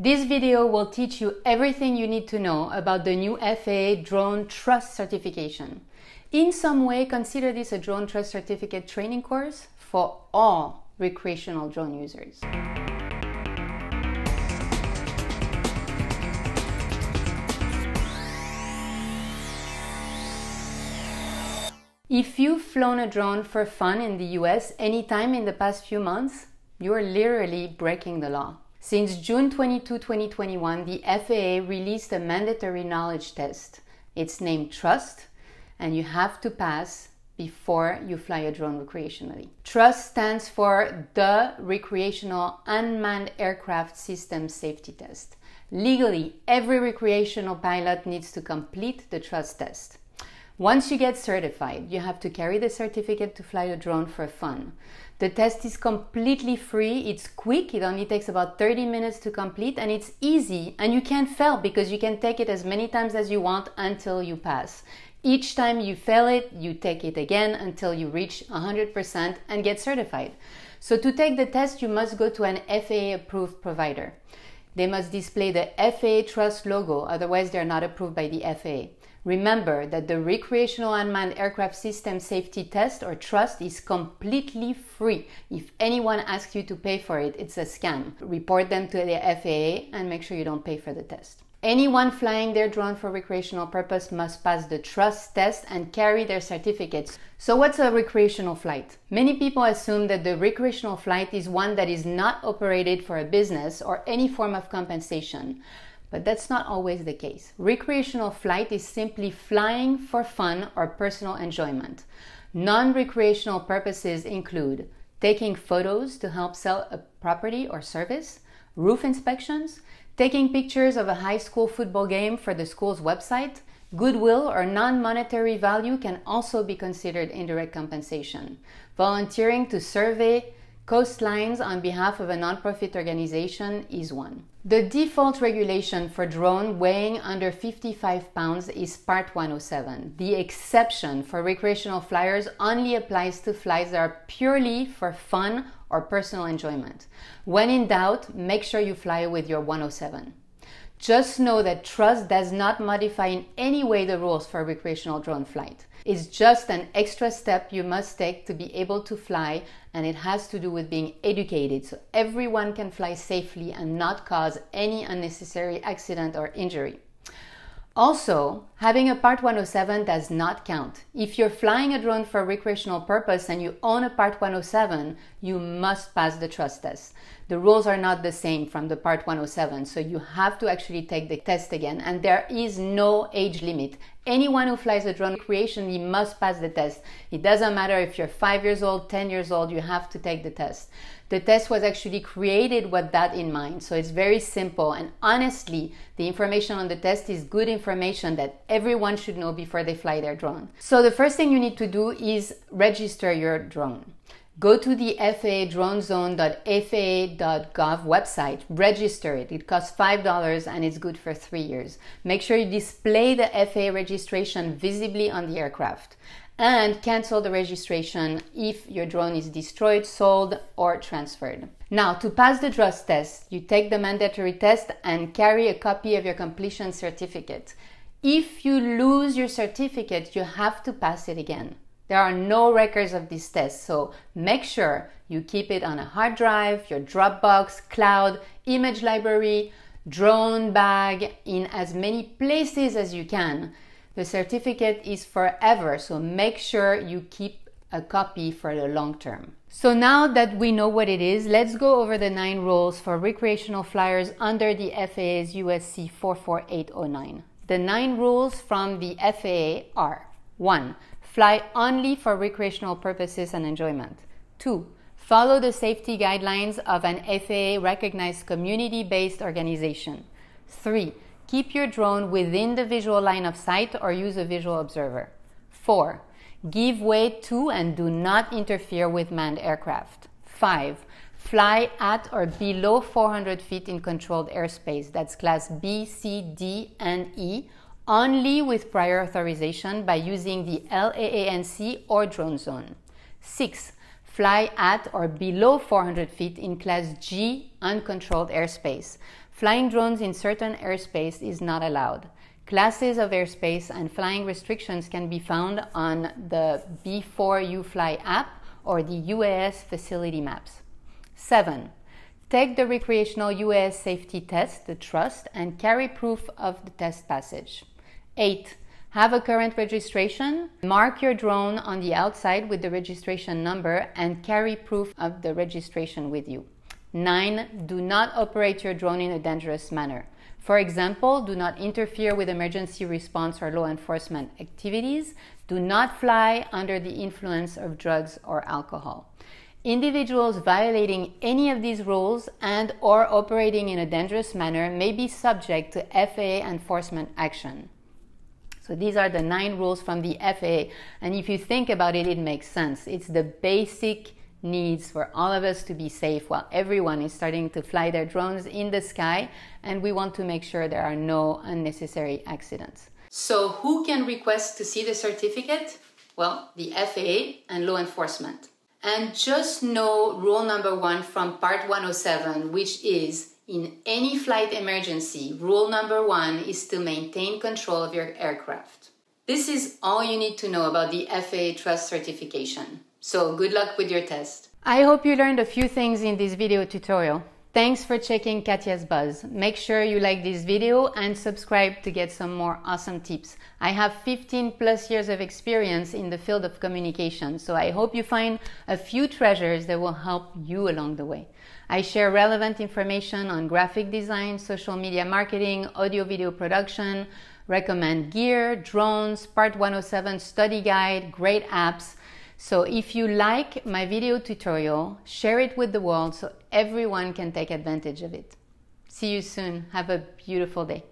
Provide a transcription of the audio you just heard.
This video will teach you everything you need to know about the new FAA Drone Trust Certification. In some way, consider this a Drone Trust Certificate training course for all recreational drone users. If you've flown a drone for fun in the US anytime in the past few months, you're literally breaking the law. Since June 22, 2021, the FAA released a mandatory knowledge test. It's named TRUST, and you have to pass before you fly a drone recreationally. TRUST stands for the Recreational Unmanned Aircraft System Safety Test. Legally, every recreational pilot needs to complete the TRUST test. Once you get certified, you have to carry the certificate to fly a drone for fun. The test is completely free, it's quick, it only takes about 30 minutes to complete, and it's easy, and you can't fail because you can take it as many times as you want until you pass. Each time you fail it, you take it again until you reach 100% and get certified. So, to take the test, you must go to an FAA approved provider. They must display the FAA Trust logo, otherwise, they're not approved by the FAA. Remember that the Recreational Unmanned Aircraft System Safety Test or TRUST is completely free. If anyone asks you to pay for it, it's a scam. Report them to the FAA and make sure you don't pay for the test. Anyone flying their drone for recreational purpose must pass the trust test and carry their certificates. So what's a recreational flight? Many people assume that the recreational flight is one that is not operated for a business or any form of compensation. But that's not always the case. Recreational flight is simply flying for fun or personal enjoyment. Non recreational purposes include taking photos to help sell a property or service, roof inspections, taking pictures of a high school football game for the school's website, Goodwill or non monetary value can also be considered indirect compensation. Volunteering to survey coastlines on behalf of a nonprofit organization is one. The default regulation for drone weighing under 55 pounds is Part 107. The exception for recreational flyers only applies to flights that are purely for fun or personal enjoyment. When in doubt, make sure you fly with your 107. Just know that Trust does not modify in any way the rules for recreational drone flight. It's just an extra step you must take to be able to fly, and it has to do with being educated so everyone can fly safely and not cause any unnecessary accident or injury. Also, having a Part 107 does not count. If you're flying a drone for recreational purpose and you own a Part 107, you must pass the trust test. The rules are not the same from the Part 107, so you have to actually take the test again, and there is no age limit. Anyone who flies a drone recreationally must pass the test. It doesn't matter if you're 5 years old, 10 years old, you have to take the test. The test was actually created with that in mind. So it's very simple. And honestly, the information on the test is good information that everyone should know before they fly their drone. So the first thing you need to do is register your drone. Go to the FAAdronezone.faa.gov website, register it. It costs $5 and it's good for three years. Make sure you display the FAA registration visibly on the aircraft and cancel the registration if your drone is destroyed, sold, or transferred. Now, to pass the trust test, you take the mandatory test and carry a copy of your completion certificate. If you lose your certificate, you have to pass it again. There are no records of this test, so make sure you keep it on a hard drive, your Dropbox, cloud, image library, drone bag, in as many places as you can the certificate is forever, so make sure you keep a copy for the long term. So now that we know what it is, let's go over the nine rules for recreational flyers under the FAA's USC 44809. The nine rules from the FAA are 1. Fly only for recreational purposes and enjoyment. 2. Follow the safety guidelines of an FAA recognized community based organization. 3 Keep your drone within the visual line of sight or use a visual observer. 4. Give way to and do not interfere with manned aircraft. 5. Fly at or below 400 feet in controlled airspace, that's class B, C, D, and E, only with prior authorization by using the LAANC or drone zone. 6. Fly at or below 400 feet in class G uncontrolled airspace. Flying drones in certain airspace is not allowed. Classes of airspace and flying restrictions can be found on the Before You Fly app or the UAS facility maps. 7. Take the recreational UAS safety test, the TRUST, and carry proof of the test passage. 8. Have a current registration. Mark your drone on the outside with the registration number and carry proof of the registration with you. 9. Do not operate your drone in a dangerous manner. For example, do not interfere with emergency response or law enforcement activities. Do not fly under the influence of drugs or alcohol. Individuals violating any of these rules and or operating in a dangerous manner may be subject to FAA enforcement action. So these are the nine rules from the FAA. And if you think about it, it makes sense. It's the basic needs for all of us to be safe while everyone is starting to fly their drones in the sky and we want to make sure there are no unnecessary accidents. So who can request to see the certificate? Well, the FAA and law enforcement. And just know rule number one from part 107, which is in any flight emergency, rule number one is to maintain control of your aircraft. This is all you need to know about the FAA Trust certification. So good luck with your test. I hope you learned a few things in this video tutorial. Thanks for checking Katia's Buzz. Make sure you like this video and subscribe to get some more awesome tips. I have 15 plus years of experience in the field of communication, so I hope you find a few treasures that will help you along the way. I share relevant information on graphic design, social media marketing, audio video production, recommend gear, drones, Part 107 study guide, great apps, so if you like my video tutorial, share it with the world so everyone can take advantage of it. See you soon. Have a beautiful day.